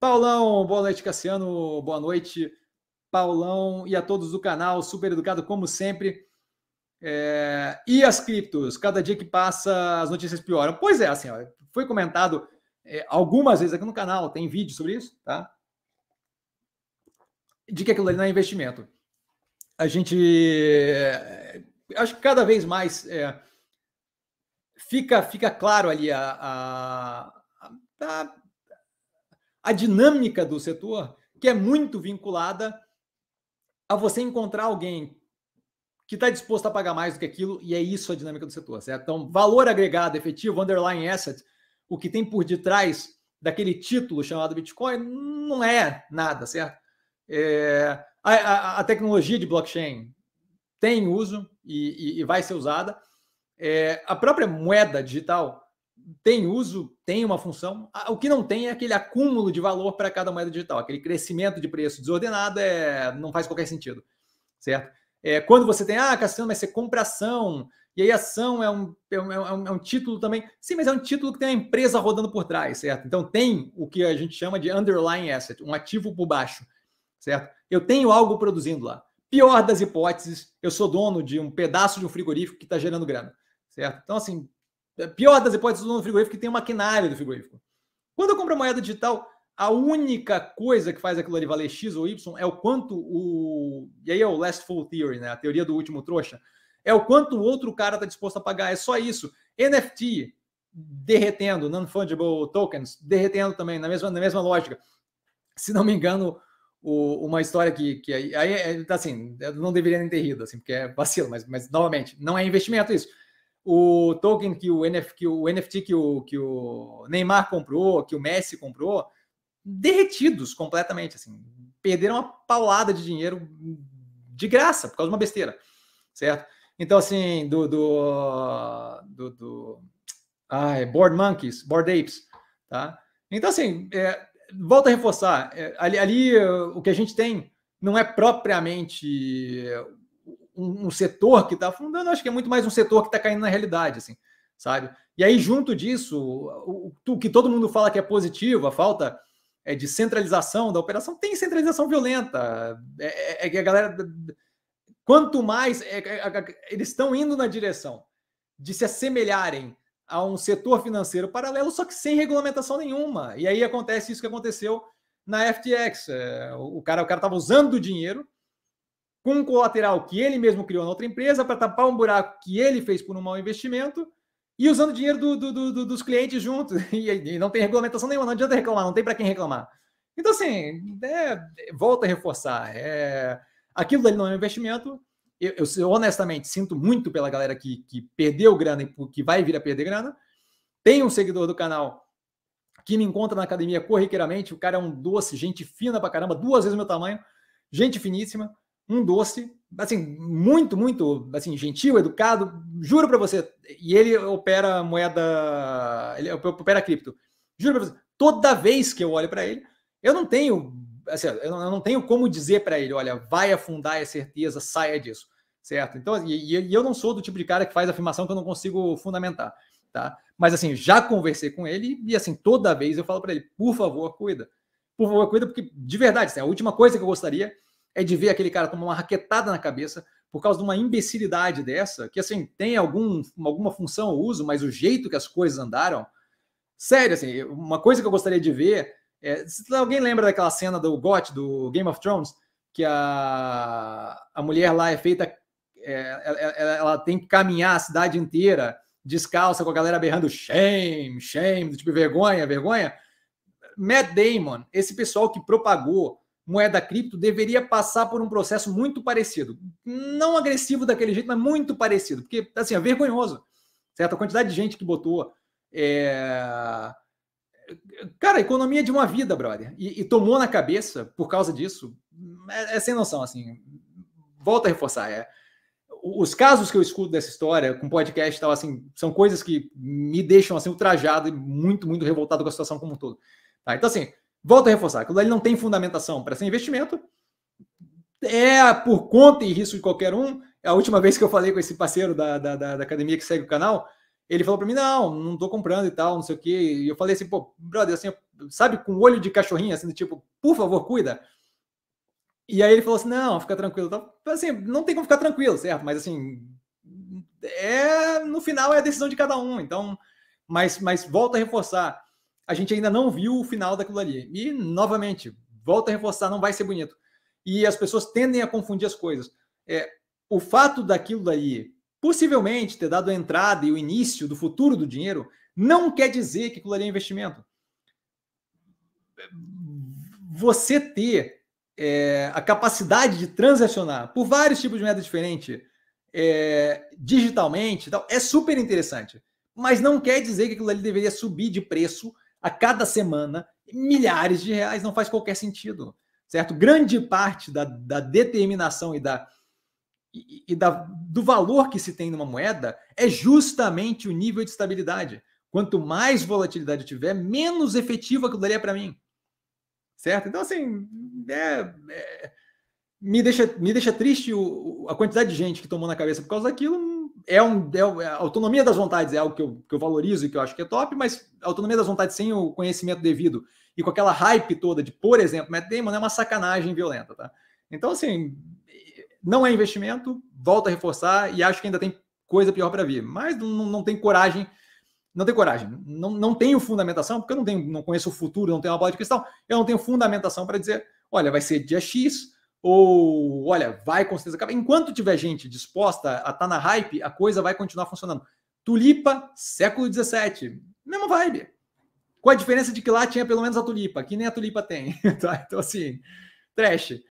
Paulão, boa noite, Cassiano, boa noite, Paulão e a todos do canal, super educado como sempre. É... E as criptos, cada dia que passa as notícias pioram. Pois é, assim, ó, foi comentado é, algumas vezes aqui no canal, tem vídeo sobre isso, tá? De que aquilo ali não é investimento. A gente, é, acho que cada vez mais é, fica, fica claro ali a, a, a, a dinâmica do setor, que é muito vinculada a você encontrar alguém que está disposto a pagar mais do que aquilo, e é isso a dinâmica do setor, certo? Então, valor agregado efetivo, underlying asset, o que tem por detrás daquele título chamado Bitcoin, não é nada, certo? É, a, a, a, tecnologia de blockchain tem uso e, e, e vai ser usada. É, a própria moeda digital tem uso, tem uma função. O que não tem é aquele acúmulo de valor para cada moeda digital. Aquele crescimento de preço desordenado é, não faz qualquer sentido, certo? É, quando você tem, ah, Cassiano, mas você compra ação, e aí ação é um, é, um, é, um, é um título também. Sim, mas é um título que tem a empresa rodando por trás, certo? Então tem o que a gente chama de underlying asset, um ativo por baixo, certo? Eu tenho algo produzindo lá. Pior das hipóteses, eu sou dono de um pedaço de um frigorífico que está gerando grana, certo? Então, assim, pior das hipóteses, do frigorífico que tem um maquinário do frigorífico. Quando eu compro moeda digital, a única coisa que faz aquilo ali valer X ou Y é o quanto o. E aí é o last full theory, né? A teoria do último trouxa. É o quanto o outro cara está disposto a pagar. É só isso. NFT derretendo, non-fungible tokens derretendo também, na mesma, na mesma lógica. Se não me engano, o, uma história que, que aí, aí é, assim, eu não deveria nem ter rido, assim, porque é vacilo, mas, mas novamente, não é investimento isso. O token que o, NF, que o NFT que o, que o Neymar comprou, que o Messi comprou, derretidos completamente, assim, perderam uma paulada de dinheiro de graça por causa de uma besteira, certo? Então, assim, do, do, do, do ah, Board Monkeys, Board Apes, tá? Então, assim, é, volta a reforçar, é, ali, ali o que a gente tem não é propriamente um, um setor que está afundando, acho que é muito mais um setor que está caindo na realidade, assim, sabe? E aí, junto disso, o, o, que todo mundo fala que é positivo, a falta é, de centralização da operação, tem centralização violenta. É, é, é a galera. Quanto mais é, é, eles estão indo na direção de se assemelharem a um setor financeiro paralelo, só que sem regulamentação nenhuma. E aí acontece isso que aconteceu na FTX. É, o cara o cara estava usando o dinheiro com um colateral que ele mesmo criou na outra empresa para tapar um buraco que ele fez por um mau investimento e usando dinheiro do, do, do, dos clientes junto. E, e, não tem regulamentação nenhuma, não adianta reclamar, não tem para quem reclamar. Então, assim, é, volta a reforçar. É, aquilo dali não é um investimento. Eu, eu, eu, honestamente sinto muito pela galera que, que perdeu grana e que vai vir a perder grana. Tem um seguidor do canal que me encontra na academia corriqueiramente. O cara é um doce, gente fina pra caramba, duas vezes o meu tamanho, gente finíssima, um doce assim, muito, muito, assim, gentil, educado, juro para você. E ele opera moeda, ele opera cripto. Juro para você, toda vez que eu olho para ele, eu não tenho, assim, eu não tenho como dizer para ele, olha, vai afundar, é certeza, saia disso, certo? Então, e, e eu não sou do tipo de cara que faz afirmação que eu não consigo fundamentar, tá? Mas assim, já conversei com ele e assim, toda vez eu falo para ele, por favor, cuida. Por favor, cuida, porque de verdade, assim, a última coisa que eu gostaria é de ver aquele cara tomar uma raquetada na cabeça por causa de uma imbecilidade dessa, que assim, tem algum, alguma função ou uso, mas o jeito que as coisas andaram. Sério, assim, uma coisa que eu gostaria de ver. É, alguém lembra daquela cena do GOT, do Game of Thrones, que a, a mulher lá é feita. É, ela, ela tem que caminhar a cidade inteira descalça com a galera berrando shame, shame, tipo vergonha, vergonha. Matt Damon, esse pessoal que propagou moeda cripto deveria passar por um processo muito parecido. Não agressivo daquele jeito, mas muito parecido. Porque, assim, é vergonhoso. Certo? A quantidade de gente que botou. É... Cara, economia de uma vida, brother. E, e, tomou na cabeça por causa disso. É, é sem noção, assim. Volta a reforçar. É... Os casos que eu escuto dessa história, com podcast e tal, assim, são coisas que me deixam assim, ultrajado e muito, muito revoltado com a situação como um todo. Tá? Então, assim, Volto a reforçar, aquilo ali não tem fundamentação para ser investimento. É por conta e risco de qualquer um. A última vez que eu falei com esse parceiro da, da, da, academia que segue o canal, ele falou para mim: não, não tô comprando e tal, não sei o quê. E eu falei assim, pô, brother, assim, sabe, com olho de cachorrinho, assim, do tipo, por favor, cuida. E aí ele falou assim: não, fica tranquilo. Então, assim, não tem como ficar tranquilo, certo? Mas assim, é no final é a decisão de cada um. Então, mas, mas volta a reforçar. A gente ainda não viu o final daquilo ali. E, novamente, volta a reforçar, não vai ser bonito. E as pessoas tendem a confundir as coisas. É, o fato daquilo daí possivelmente ter dado a entrada e o início do futuro do dinheiro, não quer dizer que aquilo ali é investimento. Você ter é, a capacidade de transacionar por vários tipos de moeda diferente é, digitalmente tal, é super interessante. Mas não quer dizer que aquilo ali deveria subir de preço a cada semana milhares de reais. Não faz qualquer sentido. Certo? Grande parte da, da determinação e da e, e da, do valor que se tem numa moeda é justamente o nível de estabilidade. Quanto mais volatilidade tiver, menos efetivo aquilo ali é para mim. Certo? Então, assim, é, é, me, deixa, me deixa triste o, a quantidade de gente que tomou na cabeça por causa daquilo. É um, é, a autonomia das vontades é algo que eu, que eu valorizo e que eu acho que é top, mas a autonomia das vontades sem o conhecimento devido e com aquela hype toda de, por exemplo, Matt Damon é uma sacanagem violenta, tá? Então, assim, não é investimento, volto a reforçar e acho que ainda tem coisa pior para vir. Mas não, não tem coragem, não tem coragem, não, não tenho fundamentação, porque eu não, tenho, não conheço o futuro, não tenho uma bola de cristal, eu não tenho fundamentação para dizer, olha, vai ser dia X, ou olha, vai com certeza acabar. Enquanto tiver gente disposta a estar tá na hype, a coisa vai continuar funcionando. Tulipa, século XVII, mesma vibe. Com a diferença de que lá tinha pelo menos a tulipa, que nem a tulipa tem. Tá? Então, assim, trash.